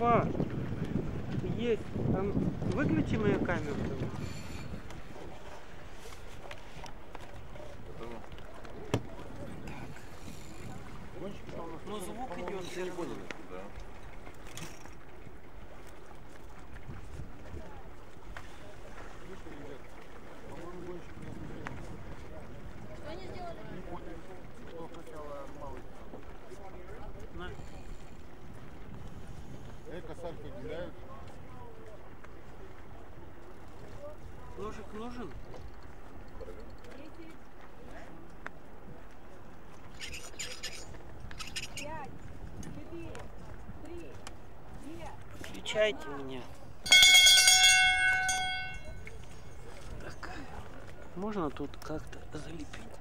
Опа! Есть. Там выключи мою камеру. Пускайте меня. Так. Можно тут как-то залепить?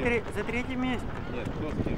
За третье место. Нет, кто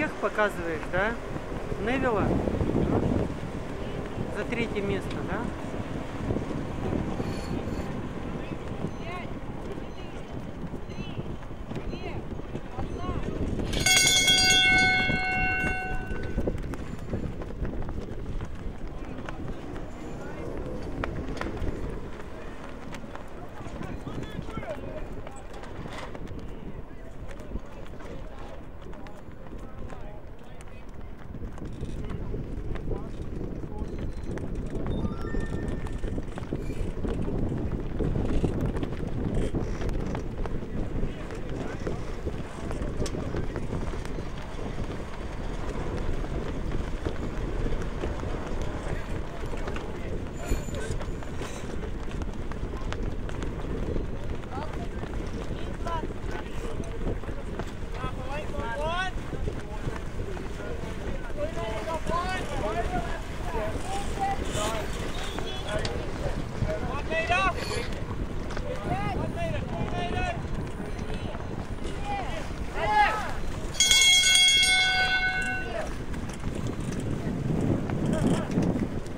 Тех показываешь, да? Невилла? За третье место, да? Пять, четыре, три, две, одна.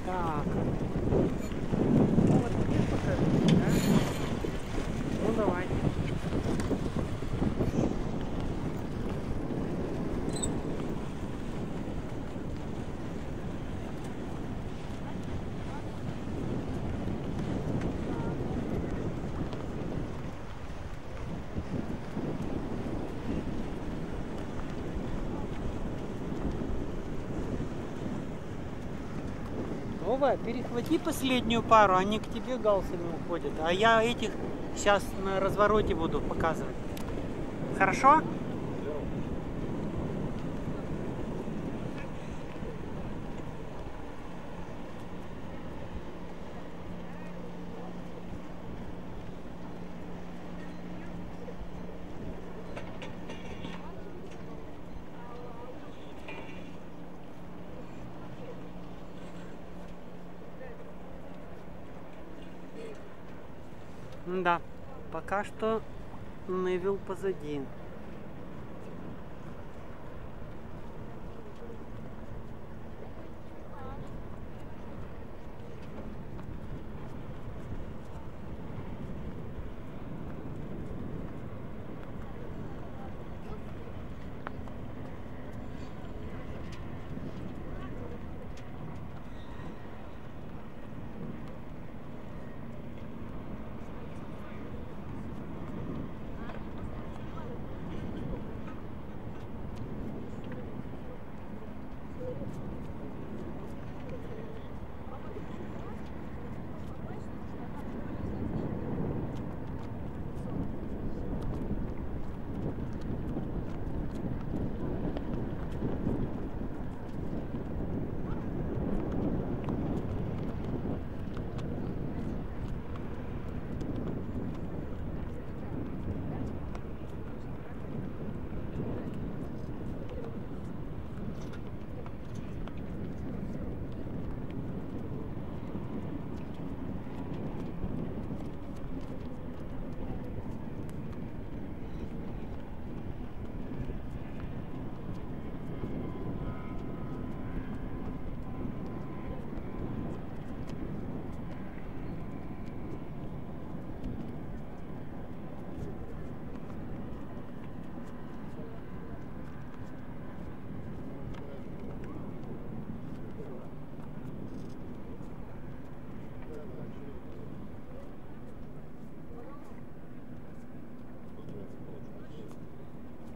Так. Ну, вот тебе покажи, да? Ну, давай. Вова, перехвати последнюю пару, они к тебе галсами уходят. А я этих сейчас на развороте буду показывать. Хорошо? Да, пока что Невил позади.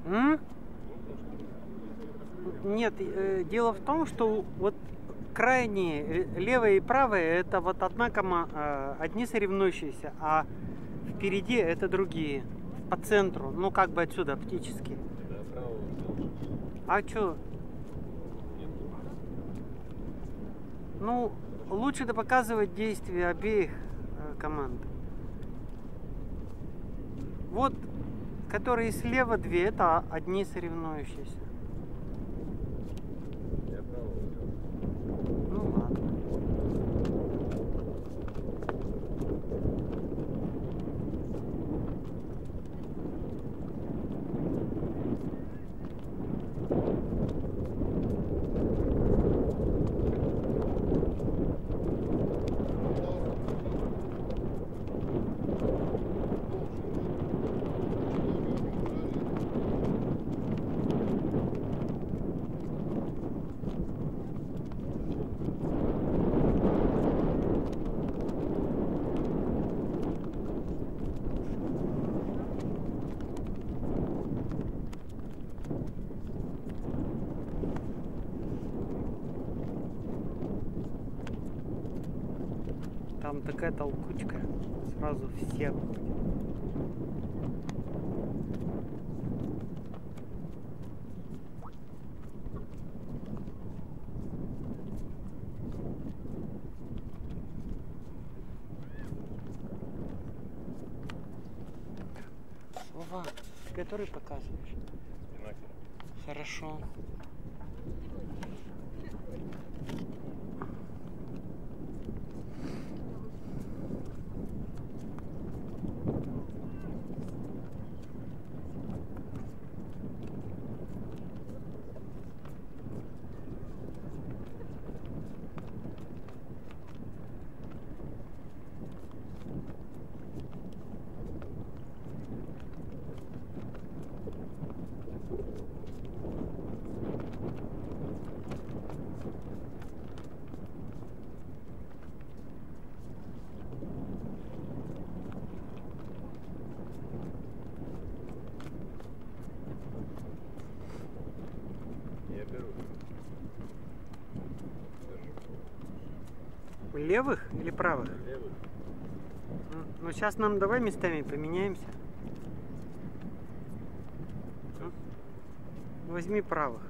М? Нет, э, дело в том, что вот крайние, э, левая и правая, это вот одна кома, э, одни соревнующиеся, а впереди это другие, по центру, ну как бы отсюда, оптически. А? Нет. Ну, лучше да показывать действия обеих э, команд. Вот, которые слева две, это одни соревнующиеся. Я право сделал. Ну ладно. Там такая толкучка. Сразу все. Вова, ты который показываешь? Бинокль. Хорошо. Левых или правых? Левый. Ну, Ну, сейчас нам давай местами поменяемся. Ну, Возьми правых.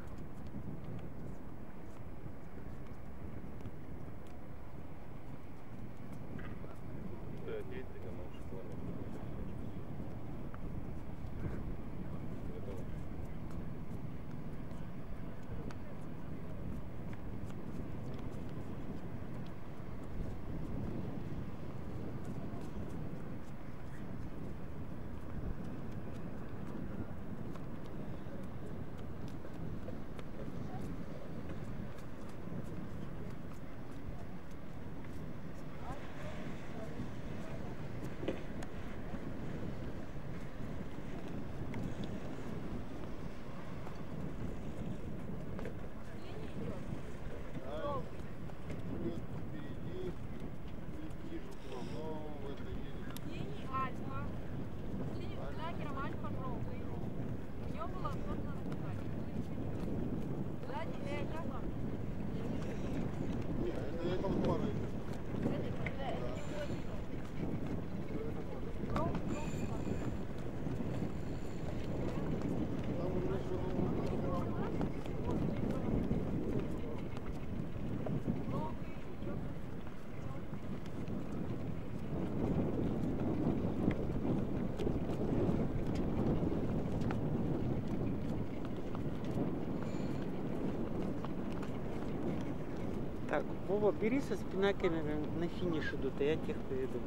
Так, Вова, бери со спинаками на финиш идут, а я тех поведу.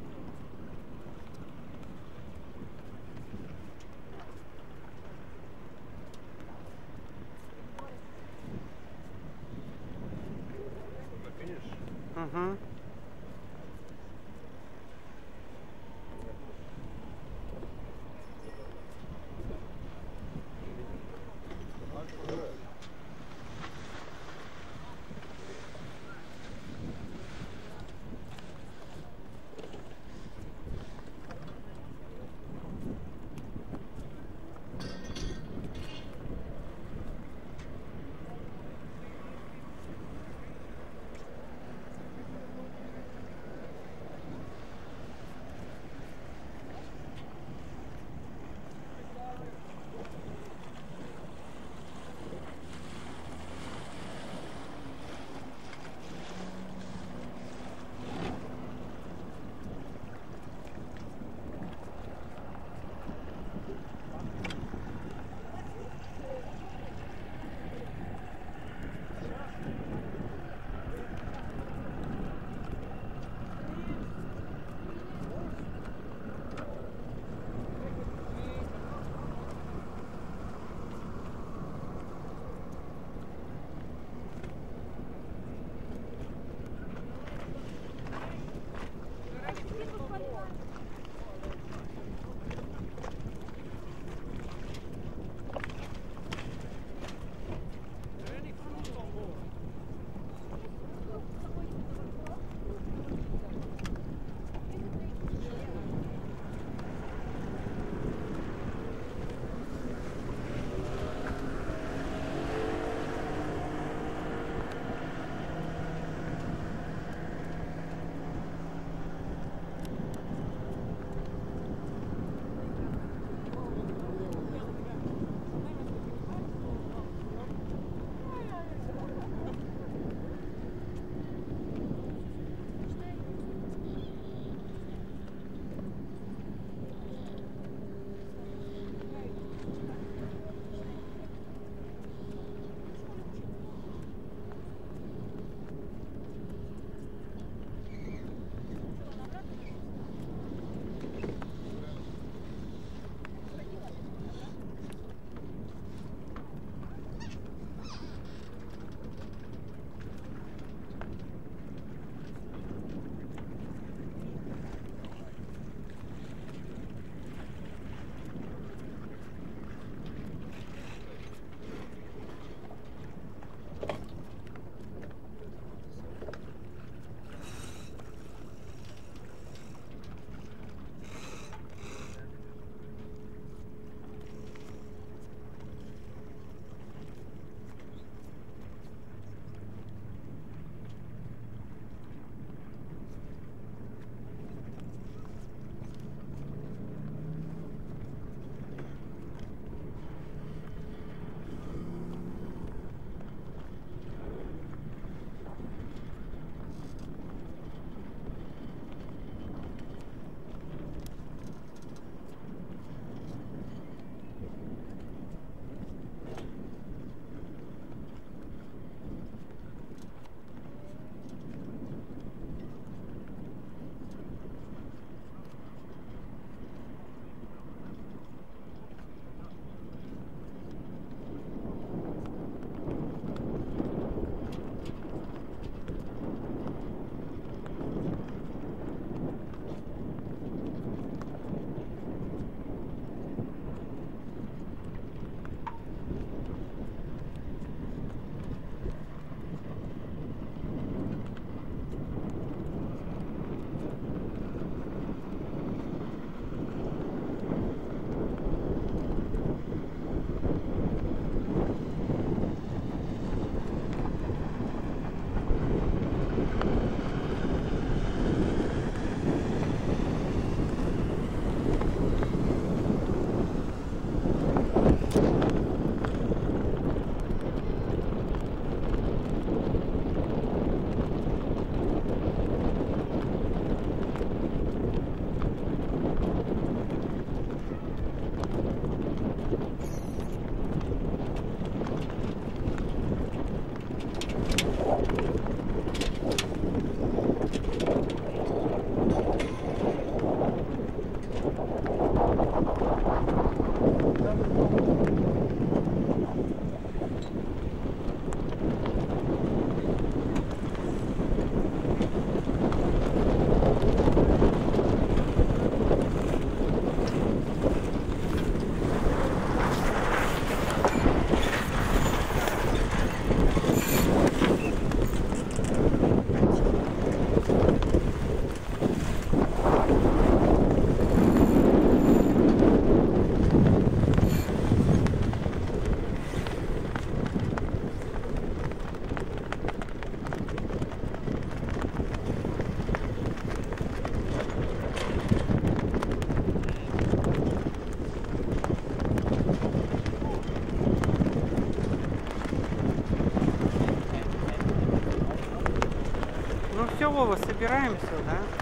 Что, собираемся, да?